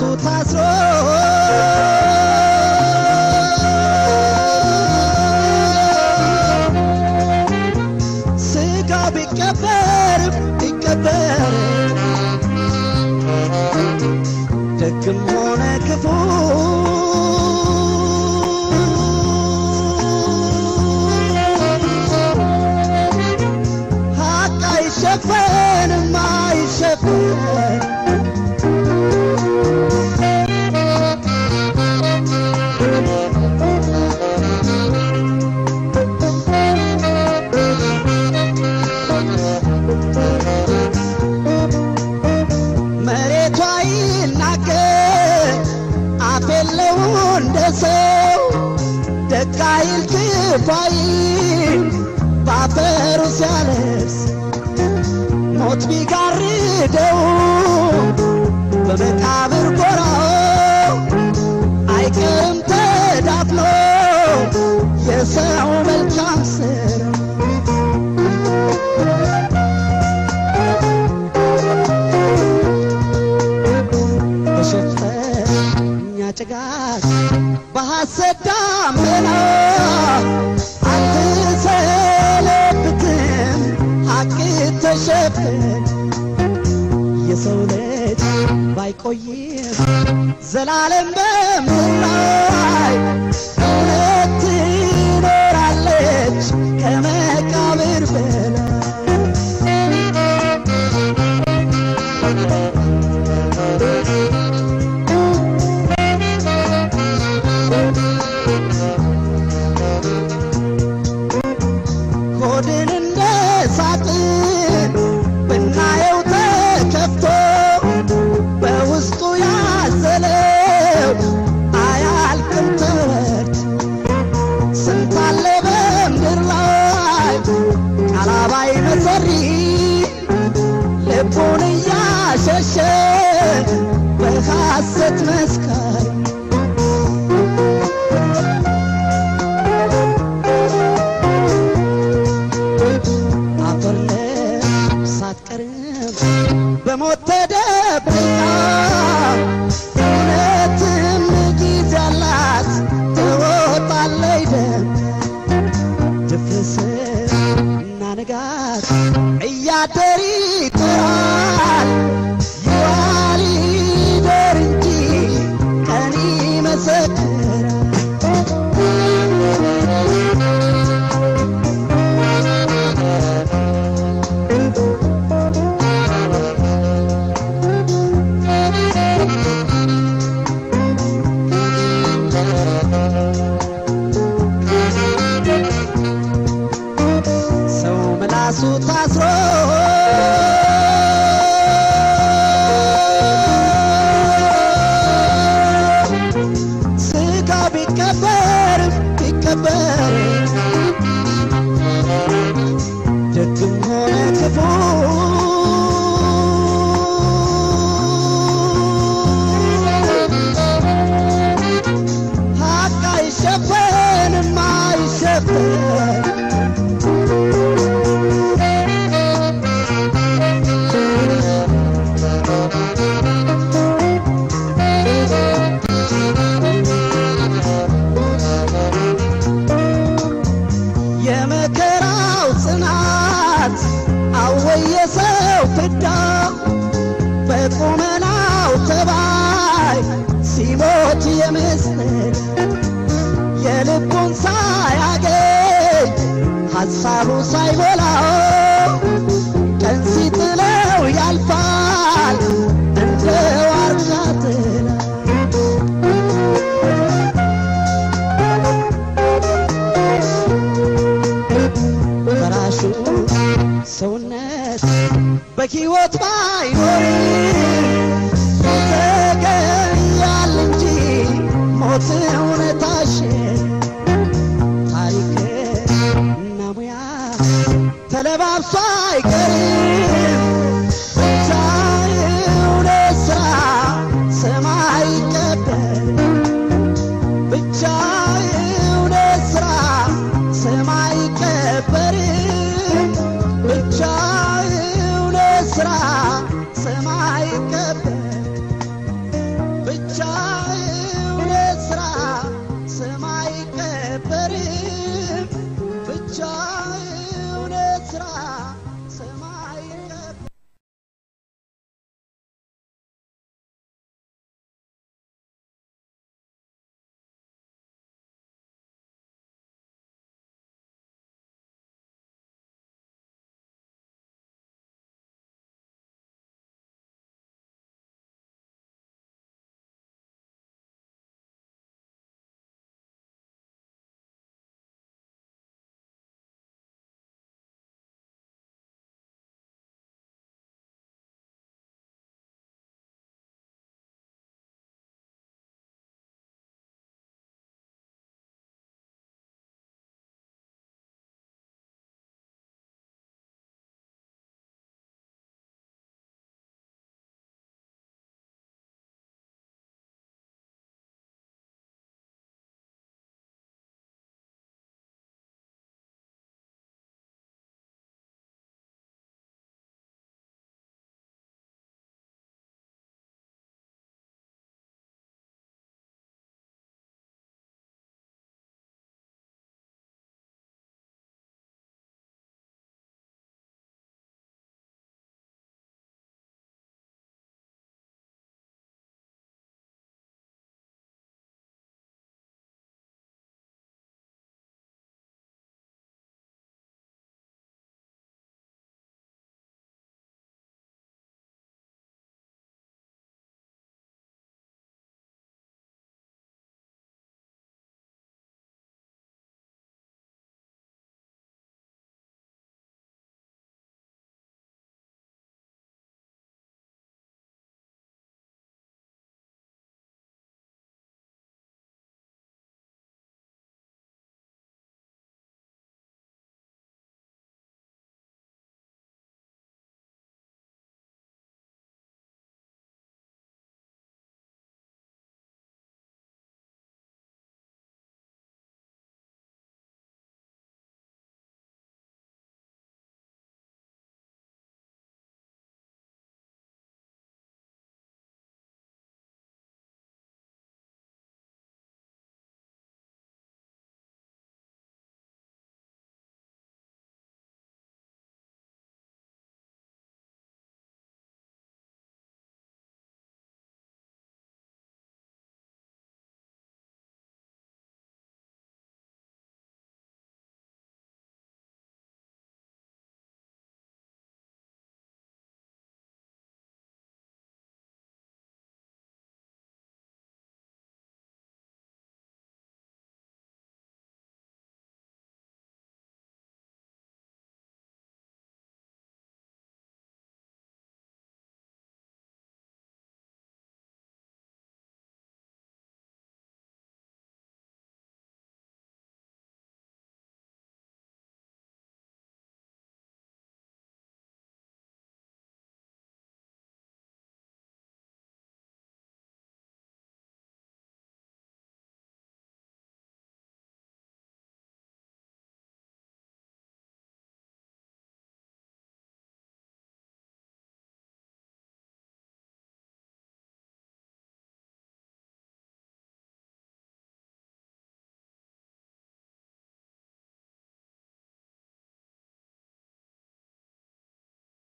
በሱ ታስሮ ስጋ ቢቀበር ቢቀበር ደግም ሆነ ክፉ የቃይል ክፋይ ባፈሩ ሲያለብስ ሞት ቢጋርደው በመቃብር ጎራው አይቀርም ተዳፍኖ የሰው መልካም መሸጥን የሰው ልጅ ባይቆይም ዘላለም በምድር ላይ እውነት ትኖራለች። at my sky. ታሱ ታስሮ Carlos